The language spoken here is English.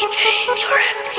you're empty.